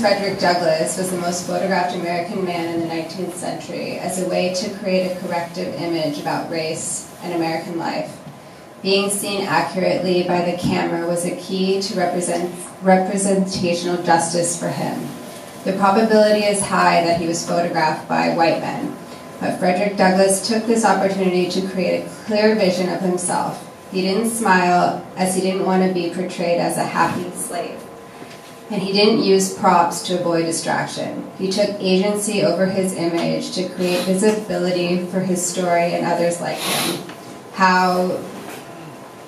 Frederick Douglass was the most photographed American man in the 19th century as a way to create a corrective image about race and American life. Being seen accurately by the camera was a key to represent, representational justice for him. The probability is high that he was photographed by white men, but Frederick Douglass took this opportunity to create a clear vision of himself. He didn't smile as he didn't want to be portrayed as a happy slave. And he didn't use props to avoid distraction. He took agency over his image to create visibility for his story and others like him. How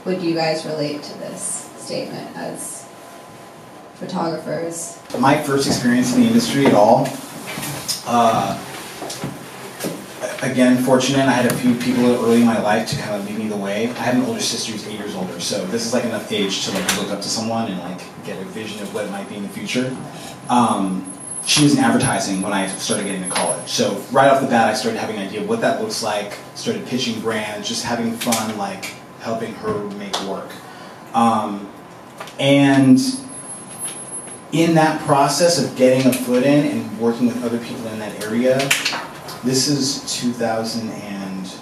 would you guys relate to this statement as photographers? My first experience in the industry at all, uh, again, fortunate. I had a few people early in my life to kind of lead me the way. I had an older sister who's eight years older, so this is like enough age to like look up to someone and like get a vision of what it might be in the future. Um, she was in advertising when I started getting to college. So right off the bat, I started having an idea of what that looks like. Started pitching brands, just having fun, like helping her make work. Um, and in that process of getting a foot in and working with other people in that area, this is 2000 and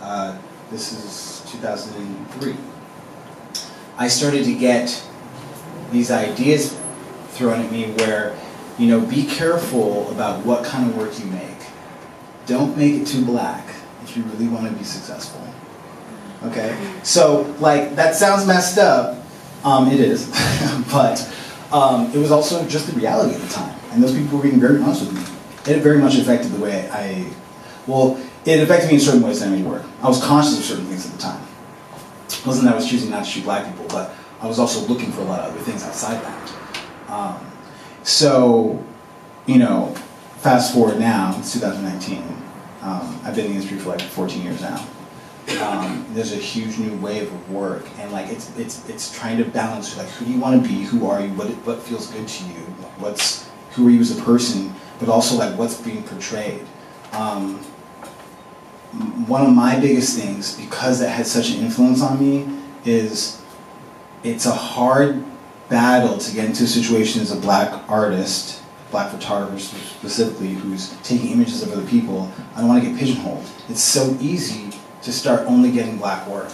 uh, this is 2003. I started to get these ideas thrown at me where, you know, be careful about what kind of work you make. Don't make it too black if you really want to be successful. Okay? So, like, that sounds messed up. Um, it is. but um, it was also just the reality at the time. And those people were being very honest with me it very much affected the way I, well, it affected me in certain ways that I made work. I was conscious of certain things at the time. It wasn't that I was choosing not to shoot black people, but I was also looking for a lot of other things outside that. Um, so, you know, fast forward now, it's 2019. Um, I've been in the industry for like 14 years now. Um, there's a huge new wave of work, and like it's it's it's trying to balance like who do you want to be, who are you, what what feels good to you, what's who are you as a person, but also like what's being portrayed. Um, one of my biggest things, because that had such an influence on me, is it's a hard battle to get into a situation as a black artist, black photographer specifically, who's taking images of other people. I don't want to get pigeonholed. It's so easy to start only getting black work.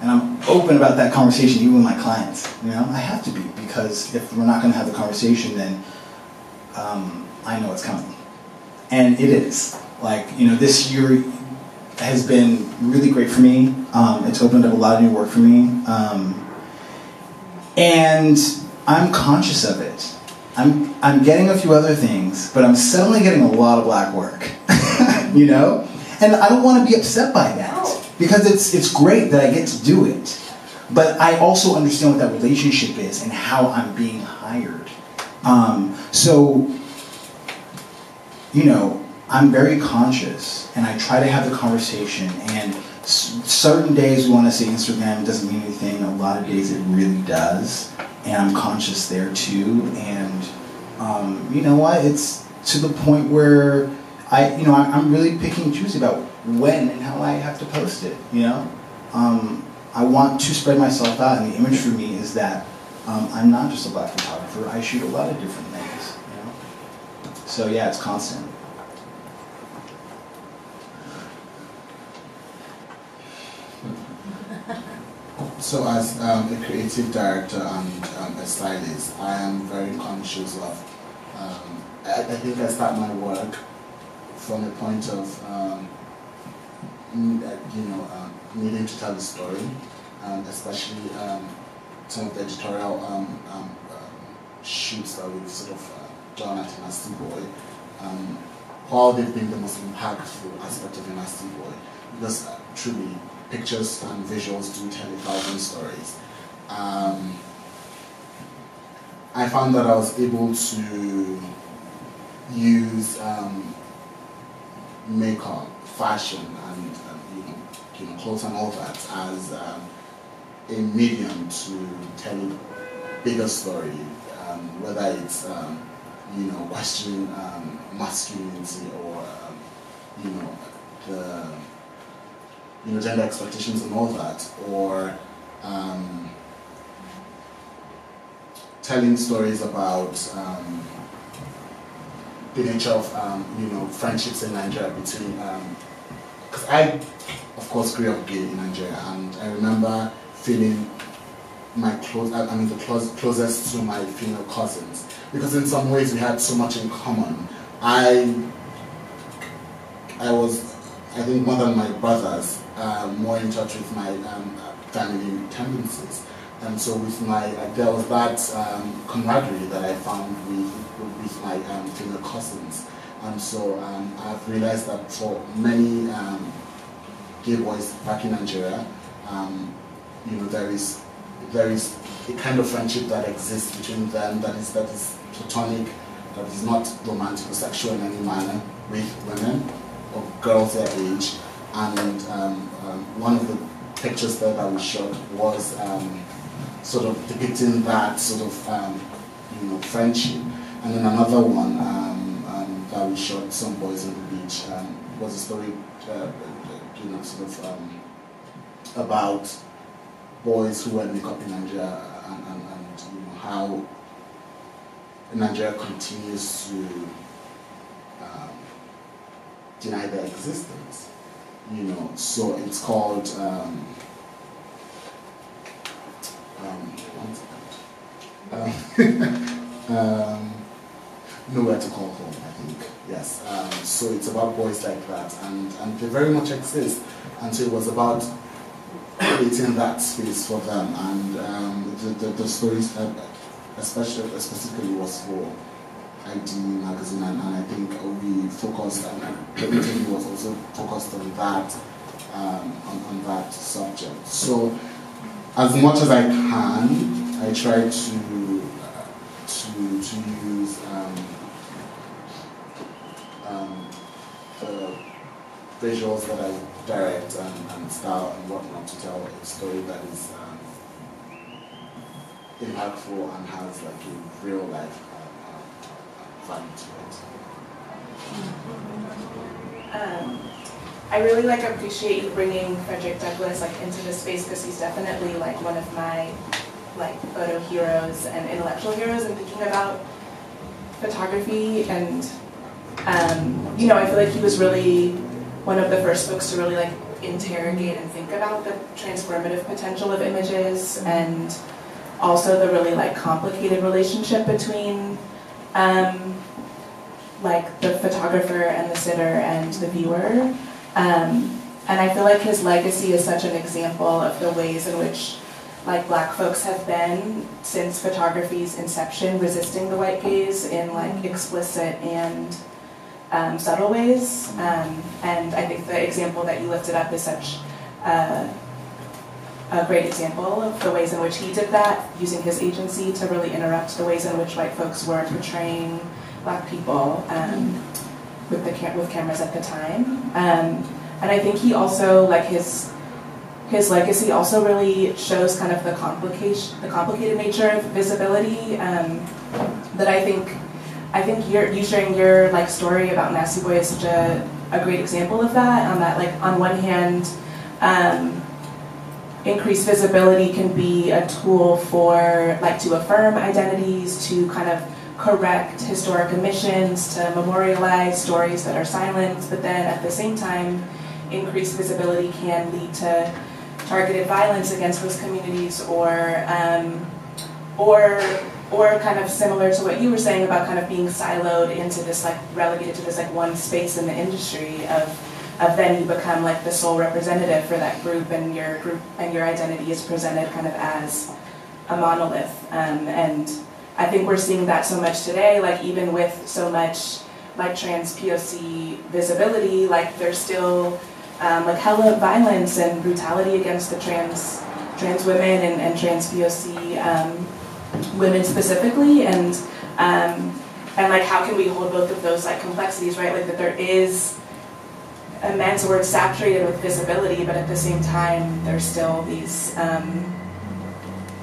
And I'm open about that conversation even with my clients. You know, I have to be because if we're not going to have the conversation, then um, I know it's coming. And it is. Like, you know, this year has been really great for me. Um, it's opened up a lot of new work for me. Um, and I'm conscious of it. I'm, I'm getting a few other things, but I'm suddenly getting a lot of black work. you know? And I don't want to be upset by that because it's, it's great that I get to do it. But I also understand what that relationship is and how I'm being hired. Um, so you know, I'm very conscious and I try to have the conversation. And certain days we want to say Instagram doesn't mean anything. A lot of days it really does. And I'm conscious there too. And um, you know what? It's to the point where I, you know, I'm really picking and choosing about when and how I have to post it. You know, um, I want to spread myself out, and the image for me is that um, I'm not just a black photographer. I shoot a lot of different so yeah, it's constant. So as um, a creative director and um, a stylist, I am very conscious of, um, I, I, think I start my work from the point of, um, uh, you know, um, needing to tell a story, and especially um, some of the editorial shoots that we've sort of done at Nasty Boy, um, while they've been the most impactful aspect of a Nasty Boy, because uh, truly pictures and visuals do tell a thousand stories. Um, I found that I was able to use um, makeup, fashion, and um, you, know, you know, clothes and all that as um, a medium to tell a bigger story, um, whether it's um, you know, questioning um, masculinity or, um, you know, the, you know, gender expectations and all that, or um, telling stories about um, the nature of um, you know friendships in Nigeria between. Because um, I, of course, grew up gay in Nigeria, and I remember feeling my close, I mean, the close, closest to my female cousins, because in some ways we had so much in common. I, I was, I think, more than my brothers, uh, more in touch with my um, family tendencies. And so with my, uh, there was that um, camaraderie that I found with, with my um, female cousins. And so um, I've realized that for many um, gay boys back in Nigeria, um, you know, there is, there is a kind of friendship that exists between them that is, that is platonic, that is not romantic or sexual in any manner with women or girls their age. And um, one of the pictures there that we shot was sort of depicting that sort of um, you know friendship. And then another one um, um, that we shot, some boys on the beach, um, was a story, uh, you know, sort of um, about boys who wear makeup in Nigeria and, and, and you know how Nigeria continues to um, deny their existence. You know, so it's called. Um, um, um, nowhere to call home, I think. Yes. Um, so it's about boys like that, and, and they very much exist. And so it was about creating that space for them, and um, the, the, the, stories, uh, especially specifically, was for i-D magazine, and, and I think we focused, and the interview was also focused on that, um, on, on that subject. So as much as I can, I try to to to use um, um, the visuals that I direct and, and style and whatnot to tell a story that is um, impactful and has like a real life uh, uh, value to it. Um, I really like appreciate you bringing Frederick Douglass like into the space because he's definitely like one of my like photo heroes and intellectual heroes and thinking about photography and um, you know I feel like he was really one of the first books to really like interrogate and think about the transformative potential of images and also the really like complicated relationship between um, like the photographer and the sitter and the viewer. Um, and I feel like his legacy is such an example of the ways in which like black folks have been since photography's inception resisting the white gaze in like explicit and um, subtle ways. Um, and I think the example that you lifted up is such uh, a great example of the ways in which he did that, using his agency to really interrupt the ways in which white folks were portraying black people. Um, with the cam- with cameras at the time. Um, and I think he also like his his legacy also really shows kind of the complication the complicated nature of visibility um, that I think I think you sharing your like story about Nasty Boy is such a, a great example of that. On that like on one hand. Um, increased visibility can be a tool for like to affirm identities to kind of correct historic omissions, to memorialize stories that are silenced, but then at the same time, increased visibility can lead to targeted violence against those communities or um, or or kind of similar to what you were saying about kind of being siloed into this like relegated to this like one space in the industry of of then you become like the sole representative for that group and your group and your identity is presented kind of as a monolith. Um, and I think we're seeing that so much today, like even with so much like trans POC visibility, like there's still um, like hella violence and brutality against the trans trans women and, and trans POC um, women specifically, and um, and like how can we hold both of those like complexities, right? Like that there is a we're saturated with visibility, but at the same time, there's still these um,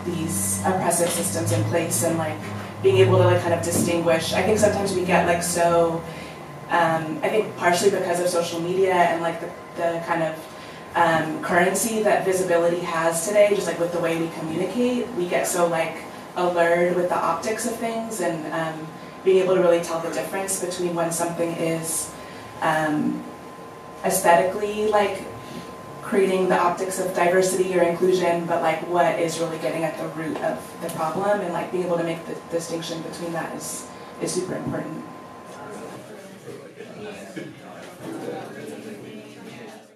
these oppressive systems in place and like being able to like kind of distinguish. I think sometimes we get like so. Um, I think partially because of social media and like the, the kind of um, currency that visibility has today, just like with the way we communicate, we get so like allured with the optics of things and um, being able to really tell the difference between when something is um, aesthetically like creating the optics of diversity or inclusion, but like what is really getting at the root of the problem and like being able to make the distinction between that is is super important.